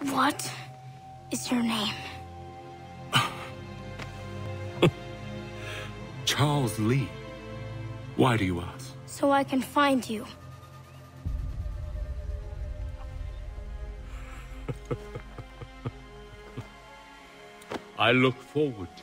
What is your name? Charles Lee. Why do you ask? So I can find you. I look forward to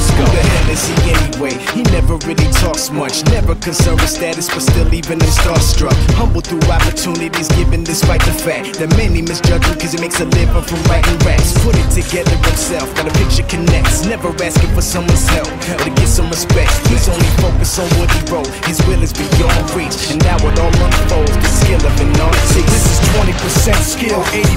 Who the hell is he anyway? He never really talks much, never concerned with status, but still even him starstruck. Humble through opportunities given despite the fact that many misjudge him cause he makes a living from writing raps. Put it together himself, got a picture connects, never asking for someone's help or to get some respect. He's only focused on what he wrote, his will is beyond reach, and now it all unfolds. The skill of an artist. This is 20% skill, 80%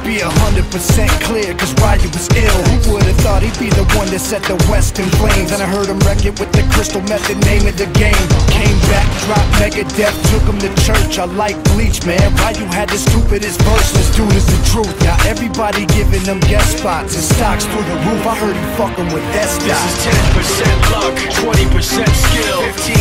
fear, be 100% clear, cause Ryu was ill. Who would've thought he'd be the one that set the West in flames? And I heard him wreck it with the crystal method, name of the game. Came back, dropped Megadeth, took him to church. I like Bleach, man. Ryu had the stupidest verse, this dude is the truth. Now everybody giving them guest spots and stocks through the roof. I heard he fucking with that This is 10% luck, 20% skill, 15%